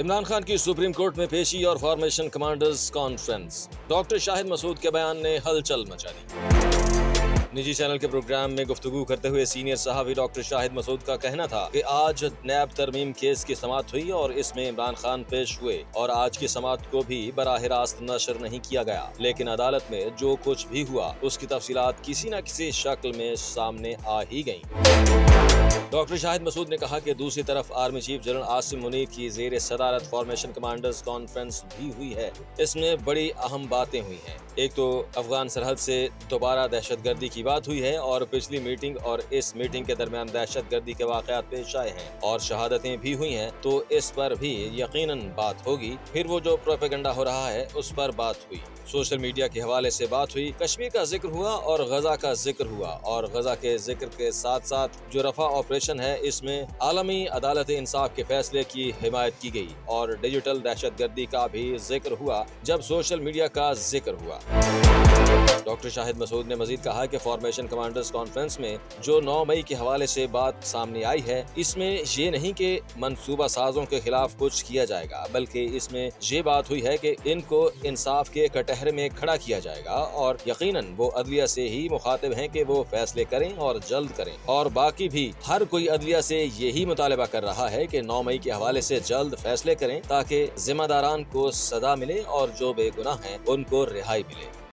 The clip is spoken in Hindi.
इमरान खान की सुप्रीम कोर्ट में पेशी और formation commanders conference. Doctor Shahid Masood के बयान ने हलचल मचा दी निजी चैनल के प्रोग्राम में गुफ्तु करते हुए सीनियर सहावी डॉक्टर शाहिद मसूद का कहना था कि आज नैब तरमीम केस की समात हुई और इसमें इमरान खान पेश हुए और आज की समात को भी बराह रास्त नशर नहीं किया गया। लेकिन अदालत में जो कुछ भी हुआ, उसकी तफसीलात किसी न किसी शक्ल में सामने आ ही गई डॉक्टर शाहिद मसूद ने कहा कि दूसरी तरफ़ army chief general Asim Munir की जेर सदारत फॉर्मेशन कमांडर्स कॉन्फ्रेंस भी हुई है। इसमें बड़ी अहम बातें हुई हैं। एक तो अफगान सरहद से दोबारा दहशत गर्दी की बात हुई है और पिछली मीटिंग और इस मीटिंग के दरमियान दहशत गर्दी के वाकत पेश आए हैं और शहादतें भी हुई हैं तो इस पर भी यकीनन बात होगी। फिर वो जो प्रोपेगंडा हो रहा है, उस पर बात हुई। सोशल मीडिया के हवाले से बात हुई, कश्मीर का ज़िक्र हुआ और गजा का ज़िक्र हुआ और गजा के ज़िक्र के साथ साथ जो रफा ऑपरेशन है, इसमें आलमी अदालत इंसाफ के फैसले की हिमायत की गई और डिजिटल दहशत गर्दी का भी ज़िक्र हुआ, जब सोशल मीडिया का ज़िक्र हुआ। डॉक्टर शाहिद मसूद ने मजीद कहा कि फॉर्मेशन कमांडर्स कॉन्फ्रेंस में जो 9 मई के हवाले से बात सामने आई है, इसमें ये नहीं कि मनसूबा साजों के खिलाफ कुछ किया जाएगा, बल्कि इसमें ये बात हुई है कि इनको इंसाफ के कटहरे में खड़ा किया जाएगा और यकीनन वो अदलिया से ही मुखातिब हैं कि वो फैसले करें और जल्द करें। और बाकी भी, हर कोई अदलिया से यही मुतालबा कर रहा है कि नौ मई के हवाले से जल्द फैसले करें ताकि जिम्मेदारान को सजा मिले और जो बेगुनाह हैं, उनको रिहाई मिले।